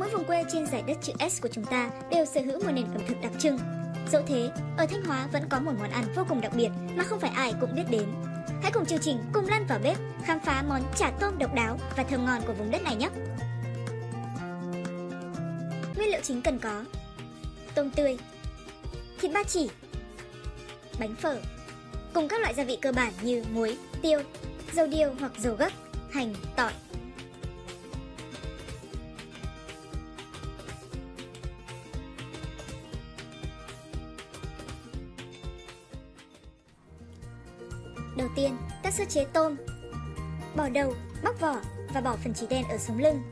mỗi vùng quê trên giải đất chữ S của chúng ta đều sở hữu một nền ẩm thực đặc trưng. Dẫu thế, ở Thanh Hóa vẫn có một món ăn vô cùng đặc biệt mà không phải ai cũng biết đến. Hãy cùng chương trình cùng lăn vào bếp khám phá món chả tôm độc đáo và thơm ngon của vùng đất này nhé. Nguyên liệu chính cần có Tôm tươi Thịt ba chỉ Bánh phở Cùng các loại gia vị cơ bản như muối, tiêu, dầu điều hoặc dầu gấc, hành, tỏi Đầu tiên, ta sơ chế tôm. Bỏ đầu, bóc vỏ và bỏ phần chỉ đen ở sống lưng.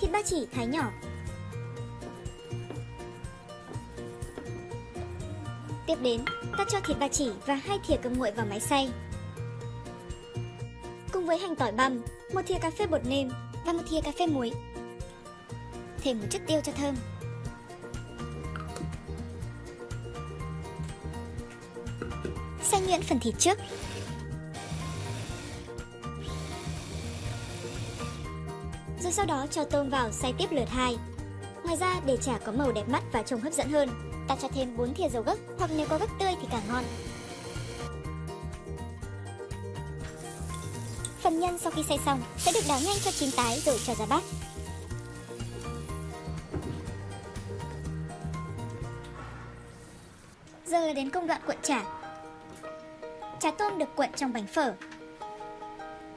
Thịt ba chỉ thái nhỏ. Tiếp đến, ta cho thịt ba chỉ và hai thìa cơm nguội vào máy xay. Cùng với hành tỏi băm, một thìa cà phê bột nêm và một thìa cà phê muối. Thêm một chút tiêu cho thơm. Xay nhuyễn phần thịt trước. Rồi sau đó cho tôm vào xay tiếp lượt 2. Ngoài ra để chả có màu đẹp mắt và trông hấp dẫn hơn, ta cho thêm 4 thìa dầu gấc hoặc nếu có gấc tươi thì càng ngon. Phần nhân sau khi xay xong sẽ được đảo nhanh cho chín tái rồi cho ra bát. Giờ là đến công đoạn cuộn chả Chả tôm được cuộn trong bánh phở.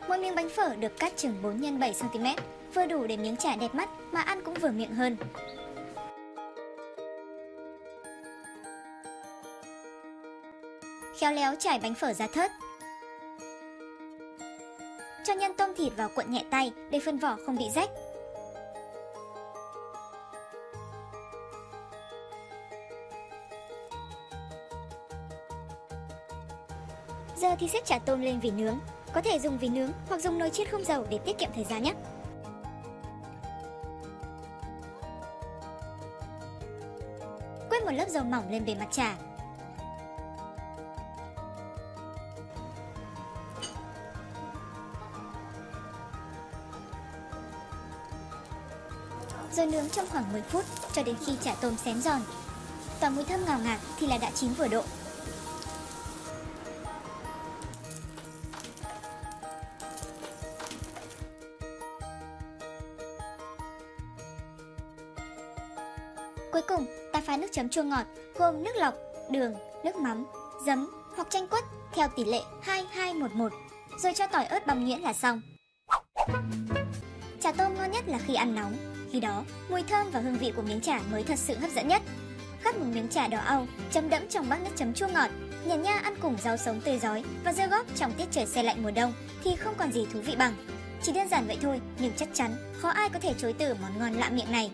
Mỗi miếng bánh phở được cắt chừng 4 x 7 cm, vừa đủ để miếng chả đẹp mắt mà ăn cũng vừa miệng hơn. Khéo léo trải bánh phở ra thớt. Cho nhân tôm thịt vào cuộn nhẹ tay để phần vỏ không bị rách Giờ thì xếp chả tôm lên vỉ nướng. Có thể dùng vỉ nướng hoặc dùng nồi chiên không dầu để tiết kiệm thời gian nhé. Quét một lớp dầu mỏng lên bề mặt chả. Rồi nướng trong khoảng 10 phút cho đến khi chả tôm xém giòn. Tỏa mùi thơm ngào ngạt thì là đã chín vừa độ. Cuối cùng, ta pha nước chấm chua ngọt gồm nước lọc, đường, nước mắm, giấm hoặc chanh quất theo tỷ lệ 2211, rồi cho tỏi ớt băm nhuyễn là xong. Chả tôm ngon nhất là khi ăn nóng, khi đó mùi thơm và hương vị của miếng chả mới thật sự hấp dẫn nhất. Cắt một miếng chả đỏ au, chấm đẫm trong bát nước chấm chua ngọt, nhàn nha ăn cùng rau sống tươi giói và dưa góp trong tiết trời xe lạnh mùa đông thì không còn gì thú vị bằng. Chỉ đơn giản vậy thôi, nhưng chắc chắn khó ai có thể chối từ món ngon lạ miệng này.